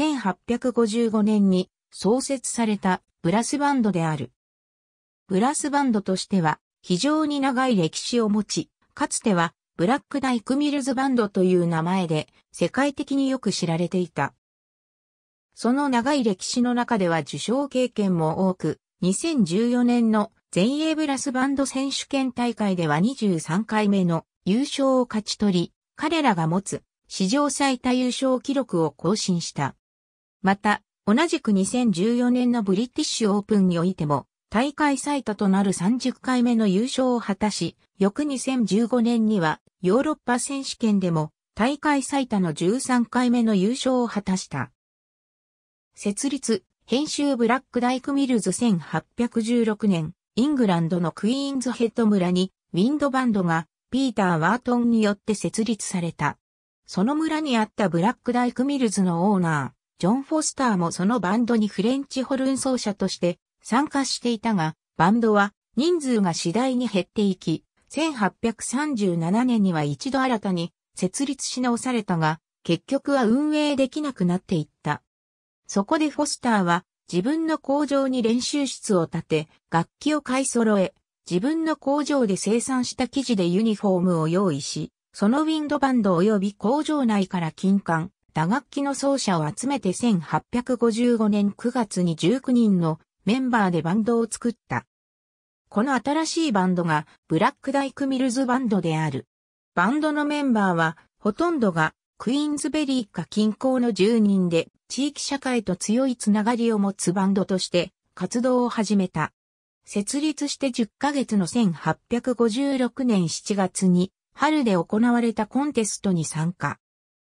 1855年に創設されたブラスバンドである。ブラスバンドとしては非常に長い歴史を持ち、かつてはブラックダイクミルズバンドという名前で世界的によく知られていた。その長い歴史の中では受賞経験も多く、2014年の全英ブラスバンド選手権大会では23回目の優勝を勝ち取り、彼らが持つ史上最多優勝記録を更新した。また、同じく2014年のブリティッシュオープンにおいても、大会最多となる30回目の優勝を果たし、翌2015年にはヨーロッパ選手権でも大会最多の13回目の優勝を果たした。設立、編集ブラックダイクミルズ1816年、イングランドのクイーンズヘッド村にウィンドバンドがピーター・ワートンによって設立された。その村にあったブラックダイクミルズのオーナー、ジョン・フォスターもそのバンドにフレンチホルン奏者として参加していたが、バンドは人数が次第に減っていき、1837年には一度新たに設立し直されたが、結局は運営できなくなっていった。そこでフォスターは自分の工場に練習室を建て、楽器を買い揃え、自分の工場で生産した生地でユニフォームを用意し、そのウィンドバンド及び工場内から金管、打楽器の奏者を集めて1855年9月に19人のメンバーでバンドを作った。この新しいバンドがブラックダイクミルズバンドである。バンドのメンバーはほとんどがクイーンズベリーか近郊の住人で地域社会と強いつながりを持つバンドとして活動を始めた。設立して10ヶ月の1856年7月に春で行われたコンテストに参加。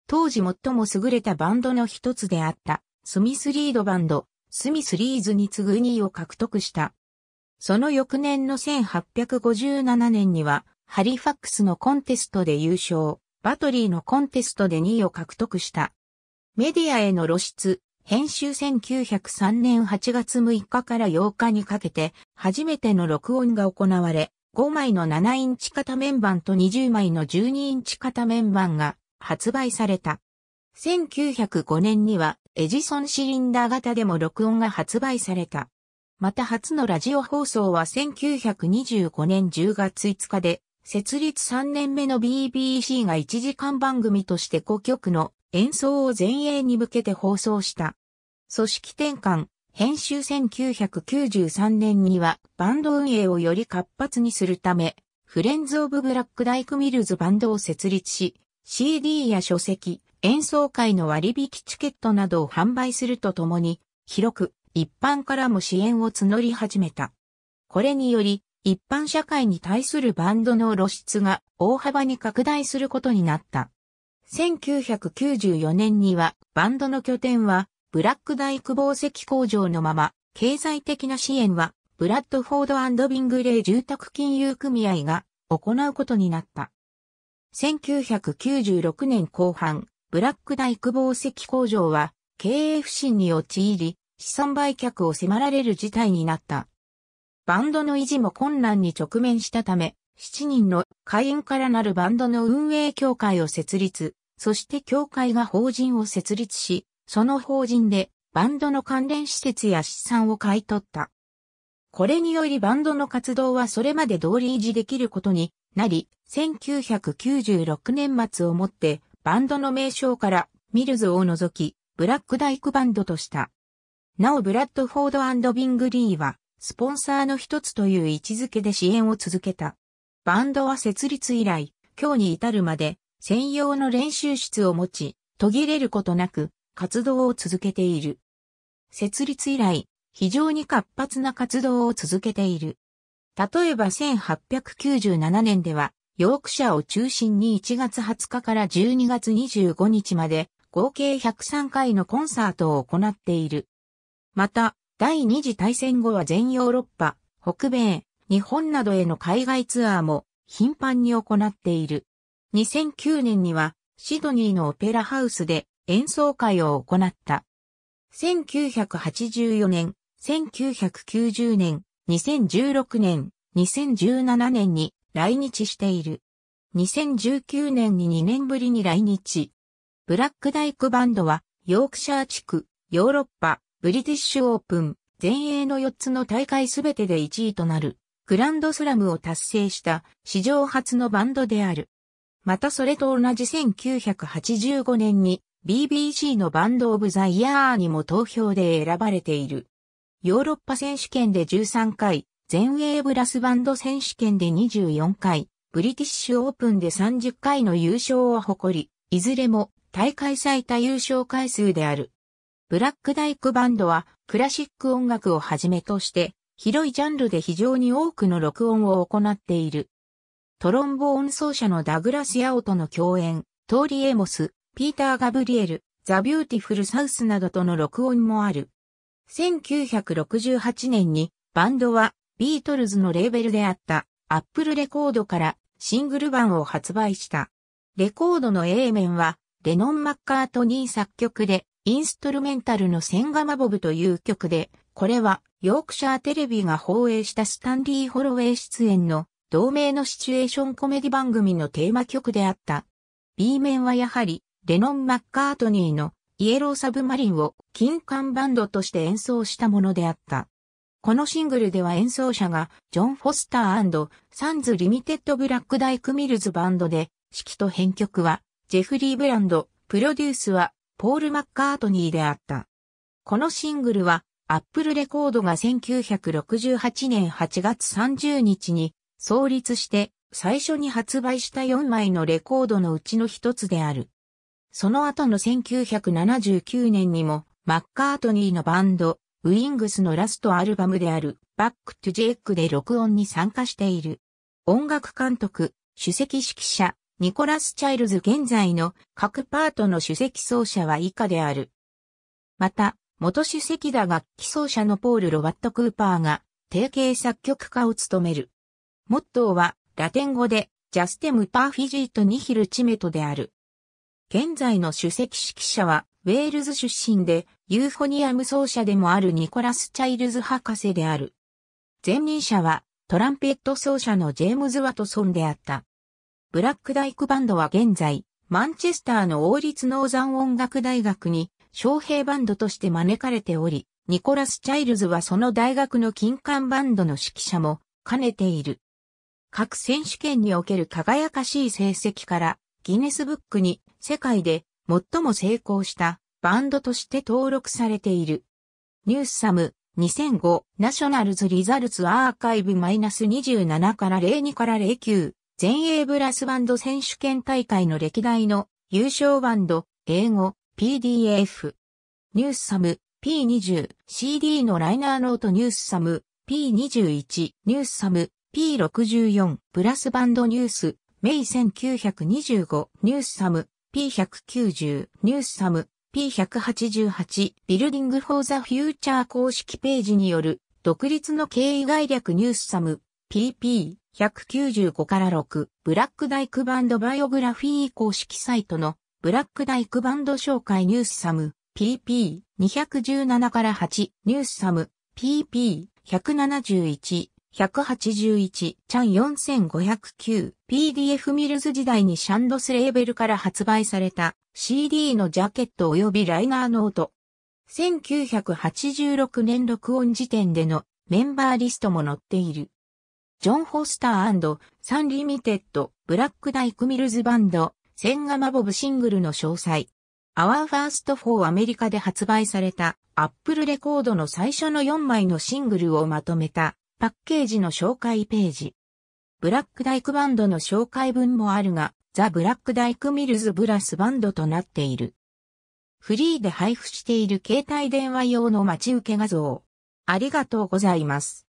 当時最も優れたバンドの一つであったスミスリードバンドスミスリーズに次ぐ2位を獲得した。その翌年の1857年には、ハリファックスのコンテストで優勝、バトリーのコンテストで2位を獲得した。メディアへの露出、編集1903年8月6日から8日にかけて、初めての録音が行われ、5枚の7インチ型面板と20枚の12インチ型面板が発売された。1905年にはエジソンシリンダー型でも録音が発売された。また初のラジオ放送は1925年10月5日で、設立3年目の BBC が1時間番組として5曲の演奏を前衛に向けて放送した。組織転換、編集1993年にはバンド運営をより活発にするため、フレンズ・オブ・ブラック・ダイク・ミルズバンドを設立し、CD や書籍、演奏会の割引チケットなどを販売するとともに、広く一般からも支援を募り始めた。これにより、一般社会に対するバンドの露出が大幅に拡大することになった。1994年にはバンドの拠点はブラック大工房石工場のまま、経済的な支援はブラッドフォードビングレイ住宅金融組合が行うことになった。1996年後半、ブラック大工房石工場は経営不振に陥り、資産売却を迫られる事態になった。バンドの維持も困難に直面したため、7人の会員からなるバンドの運営協会を設立、そして協会が法人を設立し、その法人でバンドの関連施設や資産を買い取った。これによりバンドの活動はそれまで通り維持できることになり、1996年末をもってバンドの名称からミルズを除き、ブラックダイクバンドとした。なおブラッドフォードビングリーは、スポンサーの一つという位置づけで支援を続けた。バンドは設立以来、今日に至るまで、専用の練習室を持ち、途切れることなく、活動を続けている。設立以来、非常に活発な活動を続けている。例えば1897年では、ヨークシャを中心に1月20日から12月25日まで合計103回のコンサートを行っている。また、第二次大戦後は全ヨーロッパ、北米、日本などへの海外ツアーも頻繁に行っている。2009年にはシドニーのオペラハウスで演奏会を行った。1984年、1990年、2016年、2017年に来日している。2019年に2年ぶりに来日。ブラックダイクバンドはヨークシャー地区、ヨーロッパ、ブリティッシュオープン、全英の4つの大会すべてで1位となる、グランドスラムを達成した史上初のバンドである。またそれと同じ1985年に BBC のバンドオブザイヤーにも投票で選ばれている。ヨーロッパ選手権で13回、全英ブラスバンド選手権で24回、ブリティッシュオープンで30回の優勝を誇り、いずれも大会最多優勝回数である。ブラックダイクバンドはクラシック音楽をはじめとして広いジャンルで非常に多くの録音を行っている。トロンボーン奏者のダグラス・ヨーとの共演、トーリ・エイモス、ピーター・ガブリエル、ザ・ビューティフル・サウスなどとの録音もある。1968年にバンドはビートルズのレーベルであったアップルレコードからシングル盤を発売した。レコードの A 面はレノン・マッカートニー作曲でインストルメンタルのシンガマボブという曲で、これはヨークシャーテレビが放映したスタンリー・ホロウェイ出演の同名のシチュエーションコメディ番組のテーマ曲であった。B 面はやはりレノン・マッカートニーのイエローサブマリンを金管バンドとして演奏したものであった。このシングルでは演奏者がジョン・フォスターサンズ・リミテッド・ブラック・ダイク・ミルズバンドで、指揮と編曲はジェフリー・ブランド、プロデュースはポール・マッカートニーであった。このシングルはアップルレコードが1968年8月30日に創立して最初に発売した4枚のレコードのうちの一つである。その後の1979年にもマッカートニーのバンドウィングスのラストアルバムであるバックトゥジエッグで録音に参加している。音楽監督、主席指揮者、ニコラス・チャイルズ現在の各パートの主席奏者は以下である。また、元主席打楽器奏者のポール・ロバット・クーパーが提携作曲家を務める。モットーはラテン語で Justum Perficito Nihil Timeto である。現在の主席指揮者はウェールズ出身でユーフォニアム奏者でもあるニコラス・チャイルズ博士である。前任者はトランペット奏者のジェームズ・ワトソンであった。ブラックダイクバンドは現在、マンチェスターの王立ノーザン音楽大学に招聘バンドとして招かれており、ニコラス・チャイルズはその大学の金管バンドの指揮者も兼ねている。各選手権における輝かしい成績からギネスブックに世界で最も成功したバンドとして登録されている。ニュースサム2005ナショナルズリザルツアーカイブ -27 から02から09全英ブラスバンド選手権大会の歴代の優勝バンド英語 PDF ニュースサム P20 CD のライナーノートニュースサム P21 ニュースサム P64 ブラスバンドニュース。メイ1925ニュースサム P190 ニュースサム P188 ビルディングフォーザフューチャー公式ページによる独立の経緯概略ニュースサム PP195 から6ブラックダイクバンドバイオグラフィー公式サイトのブラックダイクバンド紹介ニュースサム PP217 から8ニュースサム PP171 181チャン4509 PDF ミルズ時代にシャンドスレーベルから発売された CD のジャケット及びライナーノート。1986年録音時点でのメンバーリストも載っている。ジョン・フォスターサン Limited、ブラックダイクミルズバンド、 Thingumybob シングルの詳細。Our First for アメリカで発売されたアップルレコードの最初の4枚のシングルをまとめたパッケージの紹介ページ。ブラックダイクバンドの紹介文もあるが、ザ・ブラックダイクミルズブラスバンドとなっている。フリーで配布している携帯電話用の待ち受け画像。ありがとうございます。